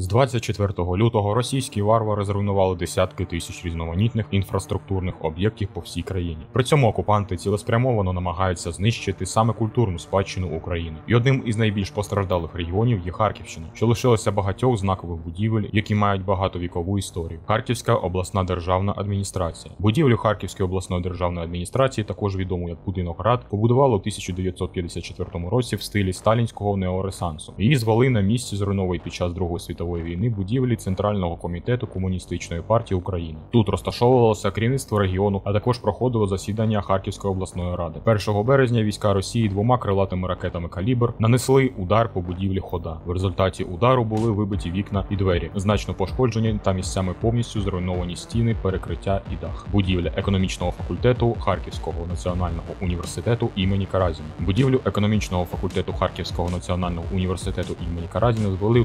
З 24 лютого російські варвари зруйнували десятки тисяч різноманітних інфраструктурних об'єктів по всій країні. При цьому окупанти цілеспрямовано намагаються знищити саме культурну спадщину України. І одним із найбільш постраждалих регіонів є Харківщина, що лишилася багатьох знакових будівель, які мають багатовікову історію. Харківська обласна державна адміністрація. Будівлю Харківської обласної державної адміністрації, також відому як будинок рад, побудували у 1954 році в стилі сталінського неоресансу. Її звели на місці зруйнованої під час Другої світової війни будівлі Центрального комітету комуністичної партії України. Тут розташовувалося керівництво регіону, а також проходило засідання Харківської обласної ради. 1 березня війська Росії двома крилатими ракетами калібр нанесли удар по будівлі хода. В результаті удару були вибиті вікна і двері, значно пошкоджені та місцями повністю зруйновані стіни, перекриття і дах. Будівля економічного факультету Харківського національного університету імені Каразіна. Будівлю економічного факультету Харківського національного університету імені Каразіна звели у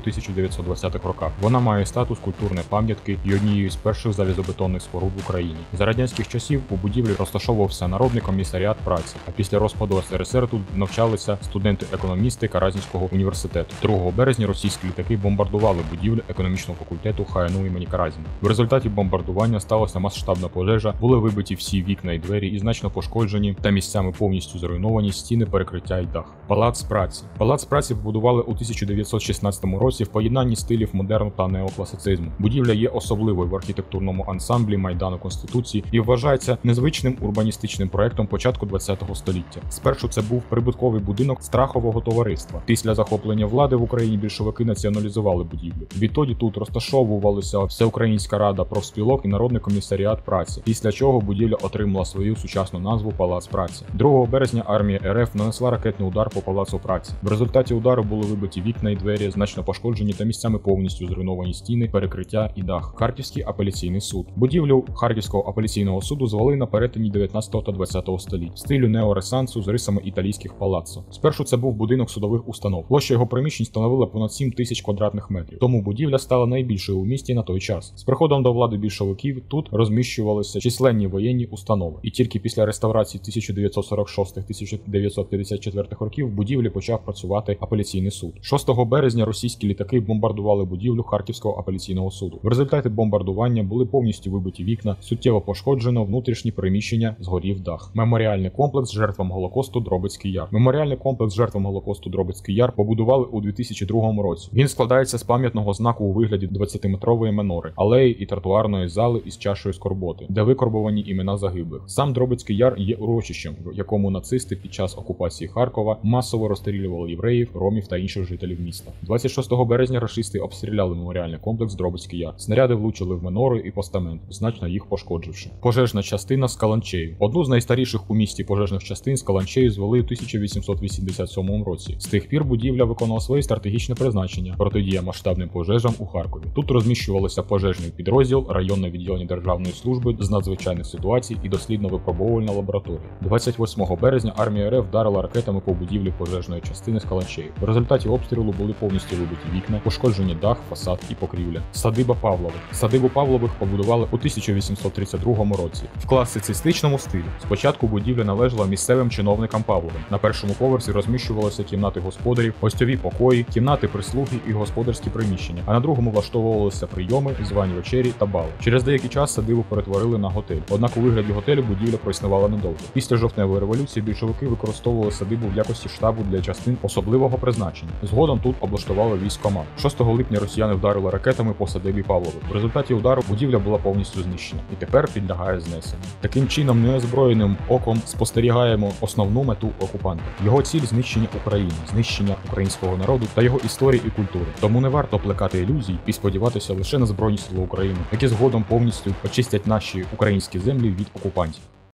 1920-х роках. Вона має статус культурної пам'ятки і однією з перших залізобетонних споруд в Україні. За радянських часів у будівлі розташовувався народний комісаріат праці. А після розпаду СРСР тут навчалися студенти-економісти Каразінського університету. 2 березня російські літаки бомбардували будівлю економічного факультету ХНУ імені Каразіна. В результаті бомбардування сталася масштабна пожежа, були вибиті всі вікна і двері і значно пошкоджені та місцями повністю зруйновані стіни, перекриття і дах. Палац праці. Палац праці побудували у 1916 році в поєднанні стилів модерну та неокласицизму. Будівля є особливою в архітектурному ансамблі майдану конституції і вважається незвичним урбаністичним проектом початку ХХ століття. Спершу це був прибутковий будинок страхового товариства. Після захоплення влади в Україні більшовики націоналізували будівлю. Відтоді тут розташовувалися Всеукраїнська рада профспілок і народний комісаріат праці. Після чого будівля отримала свою сучасну назву Палац праці. 2 березня армія РФ нанесла ракетний удар по палацу праці. В результаті удару були вибиті вікна і двері, значно пошкоджені та місцями повністю зруйновані стіни, перекриття і дах. Харківський апеляційний суд. Будівлю Харківського апеляційного суду звели на перетині 19 та 20 століть стилю неоресансу з рисами італійських палаццо. Спершу це був будинок судових установ. Площа його приміщень становила понад 7 тисяч квадратних метрів. Тому будівля стала найбільшою у місті на той час. З приходом до влади більшовиків тут розміщувалися численні воєнні установи, і тільки після реставрації 1946-1954 років в будівлі почав працювати апеляційний суд. 6 березня російські літаки бомбардували будівлю Харківського апеляційного суду. В результаті бомбардування були повністю вибиті вікна, суттєво пошкоджено внутрішні приміщення, згорів дах. Меморіальний комплекс жертвам Голокосту Дробицький Яр. Меморіальний комплекс жертвам Голокосту Дробицький Яр побудували у 2002 році. Він складається з пам'ятного знаку у вигляді 20-метрової минори, алеї і тротуарної зали із чашою скорботи, де викорбовані імена загиблих. Сам Дробицький яр є урочищем, в якому нацисти під час окупації Харкова масово розстрілювали євреїв, ромів та інших жителів міста. 26 березня рашисти обстріляли меморіальний комплекс Дробицький яр. Снаряди влучили в минори і постамент, значно їх пошкодживши. Пожежна частина з Каланчею. Одну з найстаріших у місті пожежних частин з Каланчею звели у 1887 році. З тих пір будівля виконала своє стратегічне призначення протидія масштабним пожежам у Харкові. Тут розміщувалися пожежний підрозділ, районне відділення державної служби з надзвичайних ситуацій і дослідно-випробовувальна лабораторія. 28 березня армія РФ вдарила ракетами по будівлі пожежної частини з Каланчею. В результаті обстрілу були повністю вибиті вікна, пошкоджені дах, фасад і покрівля. Садиба Павлових. Садибу Павлових побудували у 1832 році в класицистичному стилі. Спочатку будівля належала місцевим чиновникам Павловим. На першому поверсі розміщувалися кімнати господарів, гостьові покої, кімнати прислуги і господарські приміщення. А на другому влаштовувалися прийоми, звані вечері та бали. Через деякий час садибу перетворили на готель. Однак у вигляді готелю будівля проіснувала недовго. Після жовтневої революції більшовики використовували садибу в якості штабу для частин особливого призначення. Згодом тут облаштували військомат. 6 липня росіяни вдарили ракетами по садибі Павлових. В результаті удару будівля була повністю знищена і тепер підлягає знесенню. Таким чином, неозброєним оком спостерігаємо основну мету окупанта. Його ціль знищення України, знищення українського народу та його історії і культури. Тому не варто плекати ілюзій і сподіватися лише на збройні сили України, які згодом повністю очистять наші українські землі від окупантів.